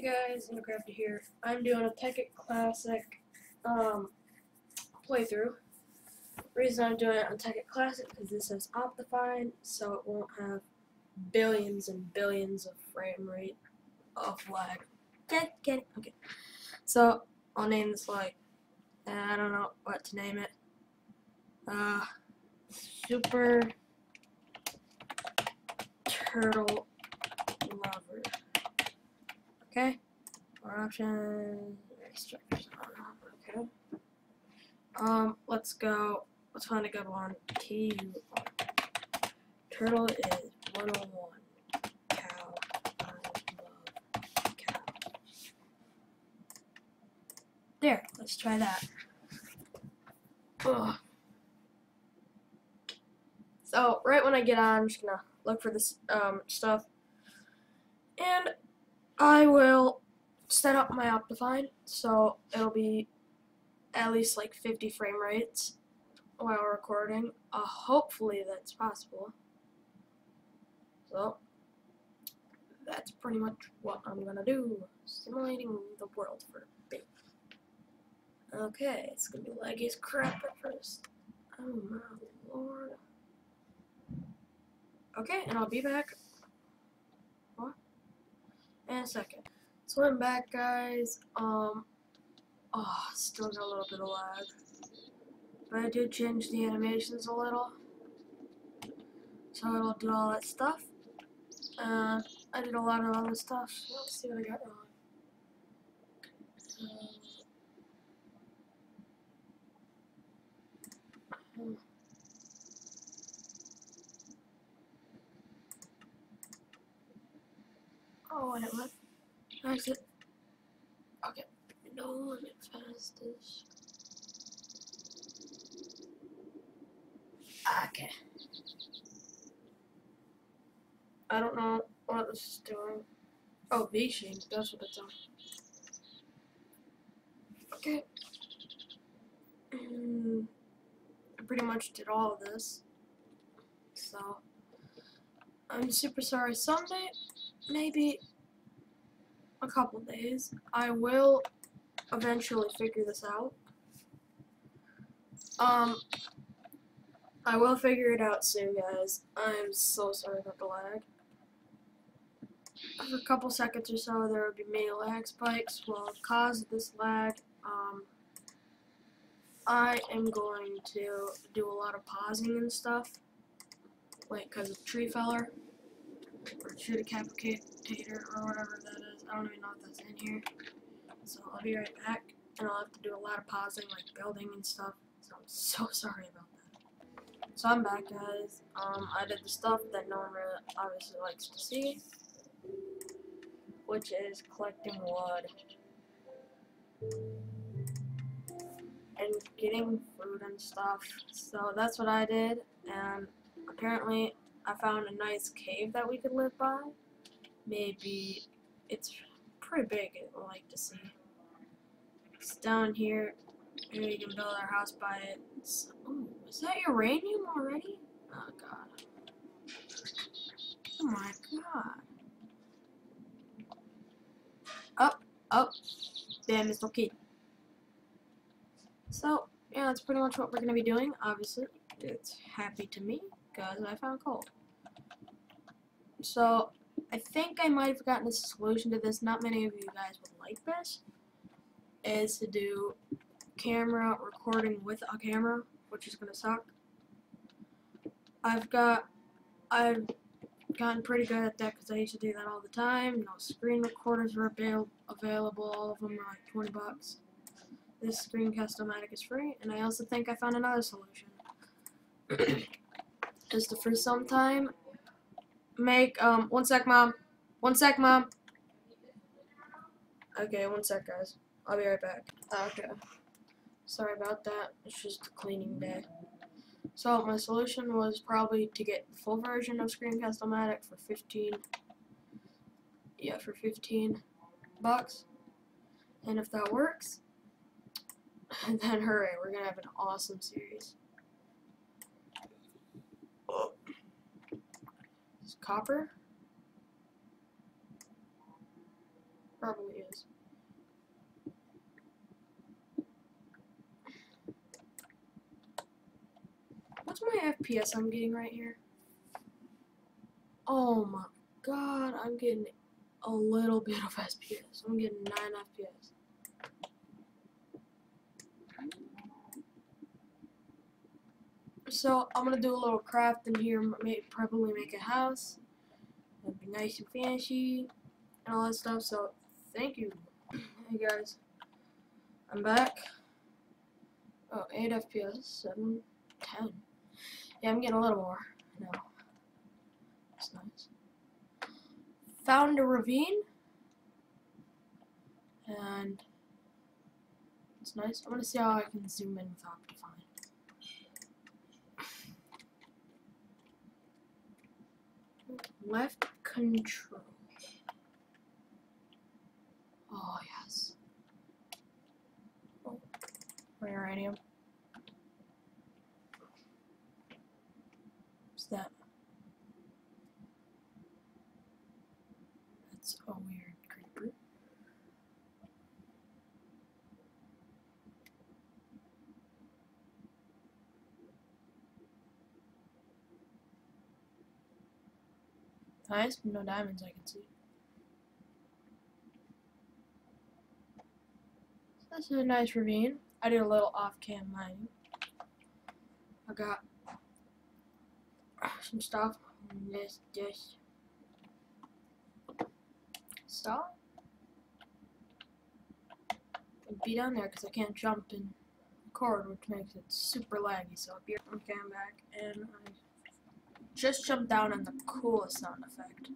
Hey guys, Minecraft here. I'm doing a Tekkit Classic um, playthrough. reason I'm doing it on Tekkit Classic because this has Optifine, so it won't have billions and billions of frame rate of lag. It? Okay. So, I'll name this like, I don't know what to name it. Uh, Super Turtle. Okay. More options. Okay. Um, let's go. Let's find a good one. T U R. Turtle is 101. Cow. I love cow. There. Let's try that. Ugh. So right when I get on, I'm just gonna look for this um, stuff, and I will set up my Optifine so it'll be at least like 50 frame rates while recording. Uh, hopefully that's possible. So that's pretty much what I'm gonna do. Simulating the world for a bit. Okay, it's gonna be laggy as crap at first. Oh my lord. Okay, and I'll be back in a second. So I'm back, guys. Um, oh, still got a little bit of lag. But I did change the animations a little. So it'll do all that stuff. Uh, I did a lot of other stuff. Let's see what I got wrong. Um, Oh, and it went. Exit. Okay. No limit fastest. Okay. I don't know what this is doing. Oh, V-Shaping, that's what it's on. Okay. Mm, I pretty much did all of this. So, I'm super sorry. Someday, maybe a couple days, I will eventually figure this out. Um, I will figure it out soon, guys. I'm so sorry about the lag. For a couple seconds or so, there would be many lag spikes. Well, because of this lag, um, I am going to do a lot of pausing and stuff. Like, because of tree feller or Treecapitator or whatever that is. I don't even know if that's in here. So I'll be right back, and I'll have to do a lot of pausing, like building and stuff. So I'm so sorry about that. So I'm back, guys. Um, I did the stuff that no one really obviously likes to see, which is collecting wood and getting food and stuff. So that's what I did, and apparently I found a nice cave that we could live by. Maybe it's pretty big, I'd like to see. It's down here. Maybe we can build our house by it. ooh, is that uranium already? Oh god. Oh my god. Up, oh, up. Oh. Damn, it's okay. So, yeah, that's pretty much what we're going to be doing, obviously. It's happy to me, because I found coal. So, I think I might have gotten a solution to this. Not many of you guys would like this. Is to do camera recording with a camera, which is going to suck. I've got, I've gotten pretty good at that because I used to do that all the time. No screen recorders are avail available. All of them are like 20 bucks. This Screencast-O-Matic is free, and I also think I found another solution. is to for some time make, um, one sec, mom. One sec, mom. Okay, one sec, guys. I'll be right back. Okay. Sorry about that. It's just a cleaning day. So, my solution was probably to get the full version of Screencast-O-Matic for 15 yeah, for 15 bucks. And if that works, then hooray, we're gonna have an awesome series. Copper. Probably is. What's my FPS I'm getting right here? Oh my god, I'm getting a little bit of FPS. I'm getting 9 FPS. So I'm gonna do a little craft in here, probably make a house. It'll be nice and fancy and all that stuff. So thank you. Hey guys, I'm back. Oh, 8 FPS, 7, 10. Yeah, I'm getting a little more now. That's nice. Found a ravine. And it's nice. I'm gonna see how I can zoom in with Optifine. Left control. Oh yes. Oh, uranium. What's that? That's a weird creeper. Nice, but no diamonds I can see. This is a nice ravine. I did a little off-cam mining. I got some stuff. This, this stuff. I'd be down there because I can't jump and cord, which makes it super laggy. So I'll be okay, I'm back, and I just jump down and the coolest sound effect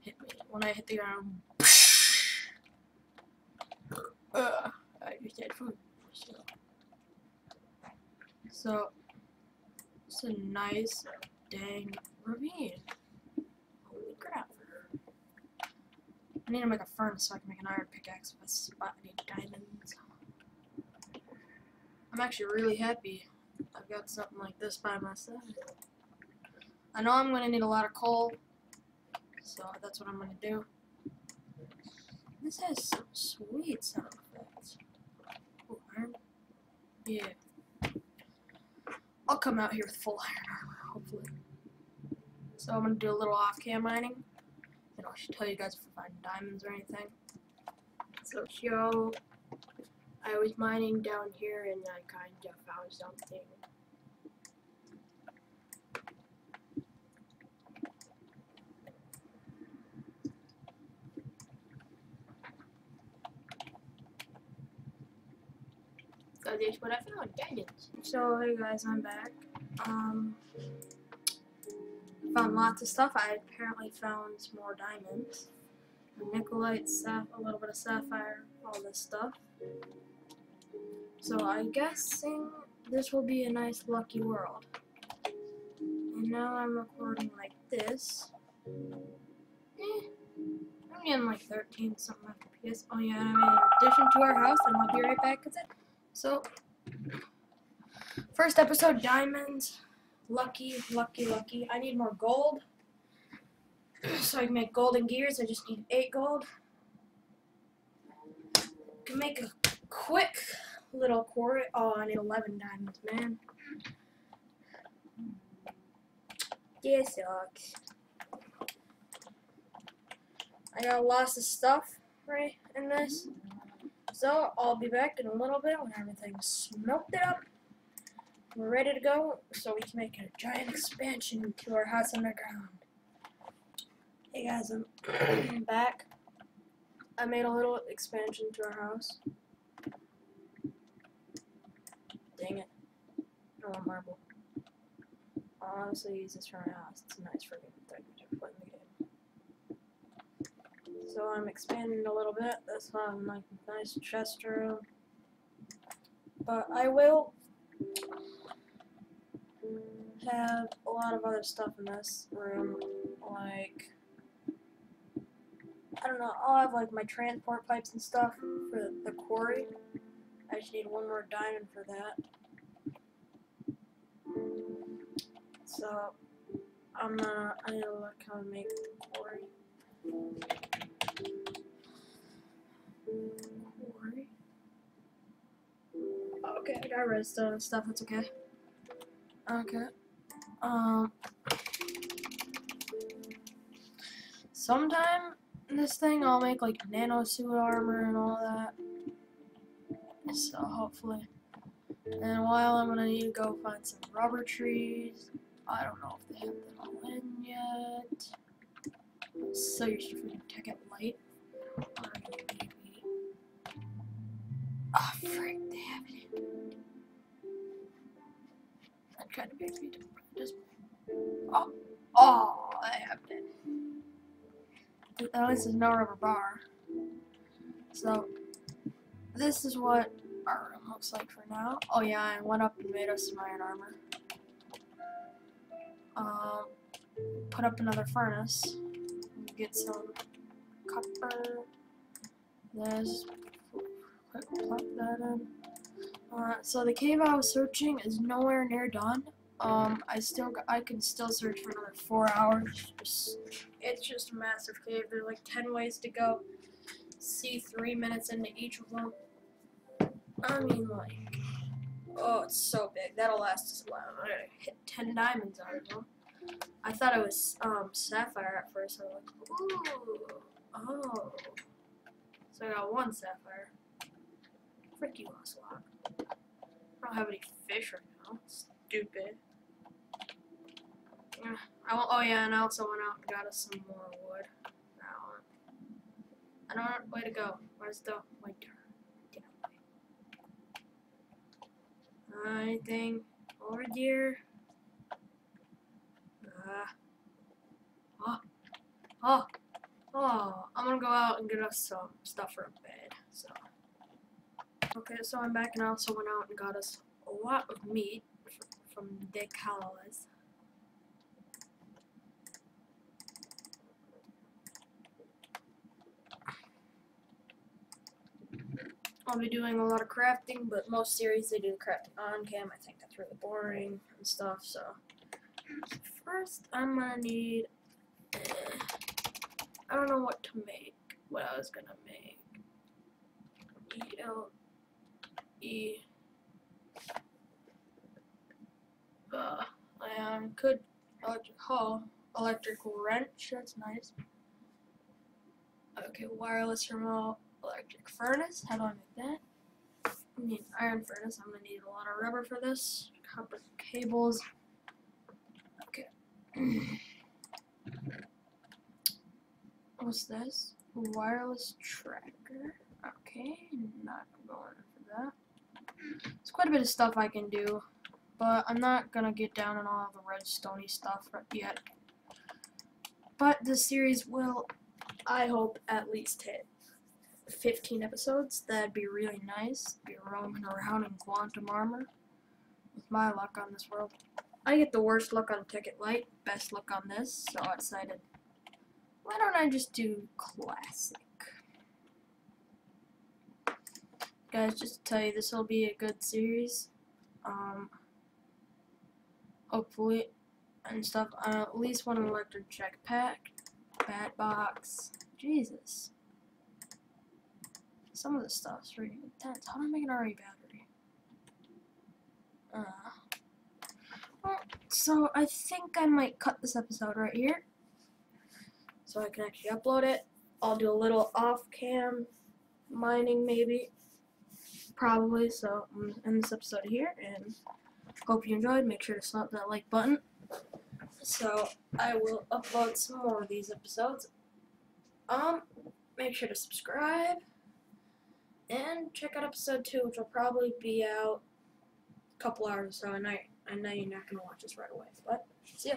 hit me when I hit the ground. Uh, I just food. So, so it's a nice dang ravine. Holy crap. I need to make a furnace so I can make an iron pickaxe with spot I need diamonds. I'm actually really happy I've got something like this by my side. I know I'm going to need a lot of coal, so that's what I'm going to do. This has some sweet sound effects. Ooh, iron? Yeah. I'll come out here with full iron armor, hopefully. So I'm going to do a little off-cam mining. And I'll tell you guys if I find diamonds or anything. So, yo, I was mining down here and I kind of found something. What I found, diamonds. So hey guys, I'm back. Um, found lots of stuff. I apparently found more diamonds, a nikolite, sap, a little bit of sapphire, all this stuff. So I'm guessing this will be a nice lucky world. And now I'm recording like this. Eh, I'm getting like 13 something FPS. Oh yeah, I'm an addition to our house, and I'll be right back with it. So, first episode, diamonds. Lucky, lucky, lucky. I need more gold. So I can make golden gears. I just need 8 gold. Can make a quick little quarry. Oh, I need 11 diamonds, man. This sucks. I got lots of stuff right in this. So I'll be back in a little bit when everything's smoked up. We're ready to go, so we can make a giant expansion to our house underground. Hey guys, I'm back. I made a little expansion to our house. Dang it. I want marble. I'll honestly use this for my house. It's a nice friggin' thing to put in the. So I'm expanding a little bit. That's why I'm nice chest room. But I will have a lot of other stuff in this room, like I don't know. I'll have like my transport pipes and stuff for the quarry. I just need one more diamond for that. So I'm gonna I need to look how to make the quarry. Quarry. Okay, I got redstone and stuff, that's okay. Okay. Um. Sometime this thing I'll make like nano suit armor and all that. So hopefully. And while I'm gonna need to go find some rubber trees. I don't know if they have them all in yet. So you should take it light. Oh frick, they have it. I'm trying to be me just Oh oh they have it. At least there's no rubber bar. So this is what our room looks like for now. Oh yeah, I went up and made us some iron armor. Um, put up another furnace. Get some copper. There's plug that in. Uh, so the cave I was searching is nowhere near done. Um, I still I can still search for another four hours. Just, it's just a massive cave. There's like ten ways to go. See three minutes into each of them. I mean, like, oh, it's so big. That'll last us a while. I'm gonna hit 10 diamonds of them. I thought it was um, sapphire at first. I was like, ooh, oh. So I got one sapphire. Frick you, Ocelot. I don't have any fish right now. Stupid. Yeah, I, oh yeah, and I also went out and got us some more wood. I don't know where to go. Where's the winter? Anything over here? Uh, oh, oh, oh, I'm gonna go out and get us some stuff for a bed, so. Okay, so I'm back and I also went out and got us a lot of meat from cows. I'll be doing a lot of crafting, but most series they do crafting on cam. I think that's really boring and stuff, so. First, I'm gonna need. Eh, I don't know what to make. What I was gonna make. E L E. Uh, um, could electric oh, electrical wrench. That's nice. Okay, wireless remote electric furnace. How do I make that? I need iron furnace. I'm gonna need a lot of rubber for this. Copper cables. Okay. What's this? Wireless tracker. Okay, not going for that. Quite a bit of stuff I can do, but I'm not gonna get down on all the redstone stuff yet. But this series will, I hope, at least hit 15 episodes. That'd be really nice. Be roaming around in quantum armor. With my luck on this world. I get the worst luck on Tekkit Lite, best luck on this, so I decided, why don't I just do classic? Guys, just to tell you, this will be a good series. Um, hopefully, and stuff. Uh, at least one electric jetpack, bat box. Jesus. Some of the stuff's really intense. How do I make an RE battery? Uh, well, so I think I might cut this episode right here. So I can actually upload it. I'll do a little off-cam mining maybe. Probably. So I'm going to end this episode here and hope you enjoyed. Make sure to slap that like button. So I will upload some more of these episodes. Um, make sure to subscribe. And check out episode 2, which will probably be out a couple hours or so. I know, I know you're not to watch this right away. But, see ya.